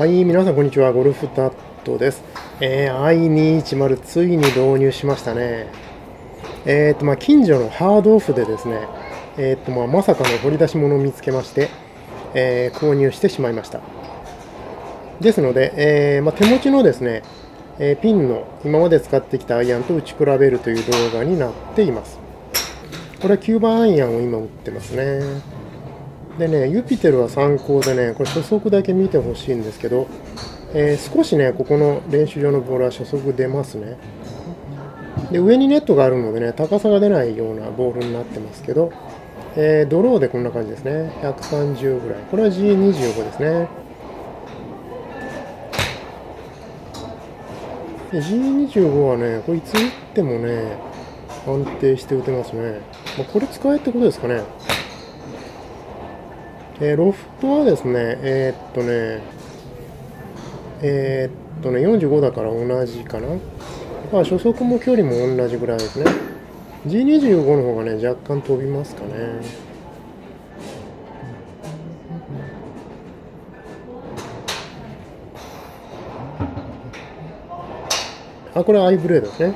はい、皆さんこんにちは。ゴルフタットです。えー、i210 ついに導入しましたね。えっ、ー、と、まあ、近所のハードオフでですね、えっ、ー、と、まあ、まさかの掘り出し物を見つけまして、えー、購入してしまいました。ですので、えまあ、手持ちのですね、えピンの今まで使ってきたアイアンと打ち比べるという動画になっています。これは9番アイアンを今打ってますね。でね、ユピテルは参考でね、これ初速だけ見てほしいんですけど、えー、少しね、ここの練習場のボールは初速出ますね。で、上にネットがあるのでね、高さが出ないようなボールになってますけど、えー、ドローでこんな感じですね。130ぐらい。これは G25 ですね。G25 はね、これいつ打ってもね、安定して打てますね。まあ、これ使えってことですかね。えー、ロフトはですね、えー、っとね、えー、っとね、45だから同じかな。まあ、初速も距離も同じぐらいですね。G25 の方がね、若干飛びますかね。あ、これアイブレードですね。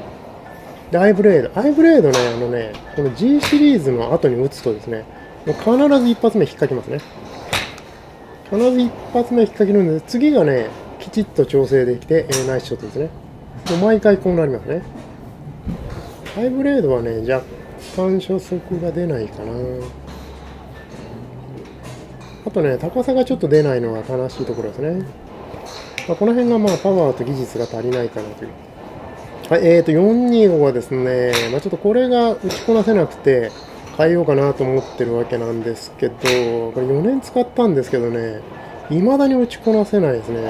で、アイブレード。アイブレードね、あのね、この G シリーズの後に打つとですね、もう必ず一発目引っ掛けますね。必ず一発目引っ掛けるんで、次がね、きちっと調整できて、えー、ナイスショットですね。もう毎回こうなりますね。ハイブレードはね、若干初速が出ないかな。あとね、高さがちょっと出ないのが悲しいところですね。まあ、この辺がまあパワーと技術が足りないかなという。はい、えーと、425はですね、まあ、ちょっとこれが打ちこなせなくて、変えようかなと思ってるわけなんですけど、これ4年使ったんですけどね、未だに打ちこなせないですね。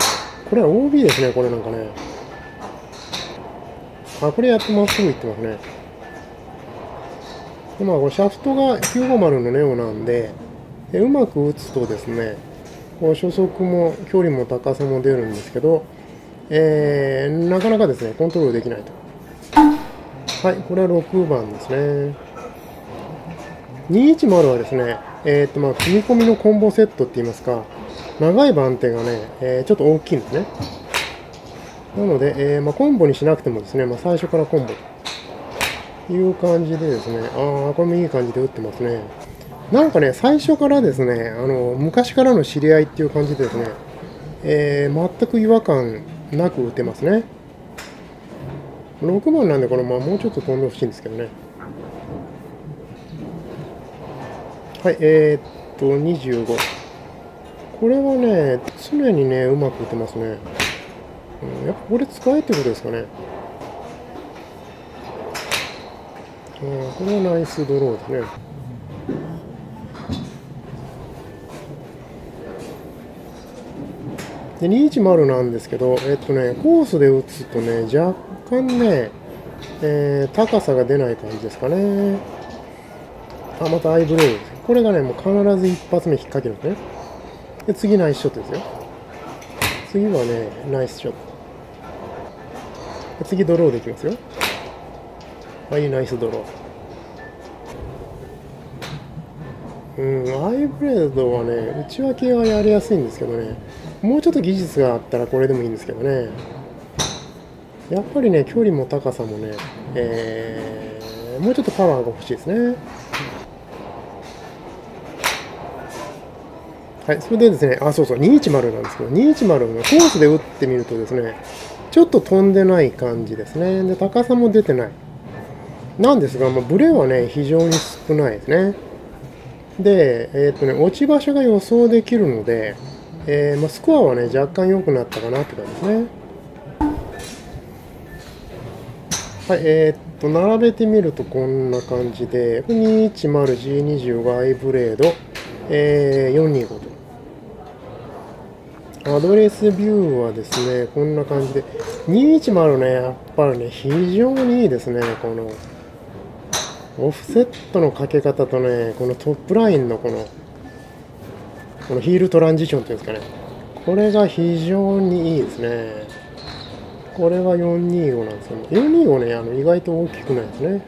これは OB ですね、これなんかね。あ、これやってまっすぐ行ってますね。でまあ、これシャフトが950のネオなんで、でうまく打つとですね、こう初速も距離も高さも出るんですけど、えー、なかなかですね、コントロールできないと。はい、これは6番ですね。210はですね、えーとまあ、組み込みのコンボセットって言いますか、長い番手がね、えー、ちょっと大きいんですね。なので、えー、まあ、コンボにしなくてもですね、まあ、最初からコンボという感じでですね、ああ、これもいい感じで打ってますね。なんかね、最初からですね、あの昔からの知り合いっていう感じでですね、え、全く違和感なく打てますね。6番なんで、このままもうちょっと飛んでほしいんですけどね。はい、えー、っと、25。これはね、常にね、うまく打てますね。うん、やっぱこれ使えってことですかね。うん、これはナイスドローですね。で210なんですけど、えっとね、コースで打つとね、若干ね、えー、高さが出ない感じですかね。あ、またアイブレードです。これがね、もう必ず一発目引っ掛けるんですね。で、次ナイスショットですよ。次はね、ナイスショット。次ドローできますよ。はい、ナイスドロー。うん、アイブレードはね、内訳はやりやすいんですけどね、もうちょっと技術があったらこれでもいいんですけどね。やっぱりね、距離も高さもね、えー、もうちょっとパワーが欲しいですね。はい、それでですね、あ、そうそう、210なんですけど、210のコースで打ってみるとですね、ちょっと飛んでない感じですね。で、高さも出てない。なんですが、まあ、ブレはね、非常に少ないですね。で、えー、っとね、落ち場所が予想できるので、えー、まあ、スコアはね、若干良くなったかなって感じですね。はい、えー、っと、並べてみるとこんな感じで、210G20 がアイブレード、えー、425と。アドレスビューはですね、こんな感じで、210ね、やっぱりね、非常にいいですね、この、オフセットのかけ方とね、このトップラインのこの、このヒールトランジションっていうんですかね、これが非常にいいですね。これは425なんですよ、ね。425ね、あの意外と大きくないですね。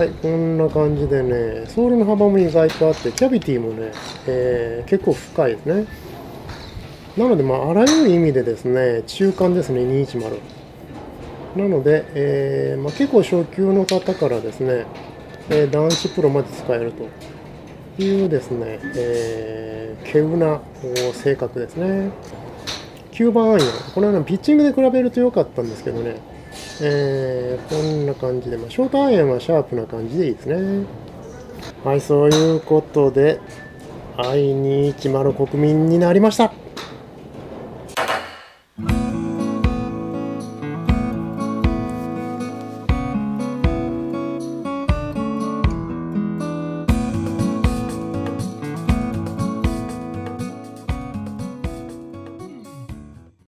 はい、こんな感じでね、ソールの幅も意外とあって、キャビティもね、えー、結構深いですね。なので、まあ、あらゆる意味でですね、中間ですね、210。なので、えー、まあ、結構初級の方からですね、えー、男子プロまで使えるというですね、えー、稀有な性格ですね。9番アイアン、これは、ね、ピッチングで比べると良かったんですけどね、えー、こんな感じで、まあ、ショートアイアンはシャープな感じでいいですね。はい、そういうことで、I210 国民になりました。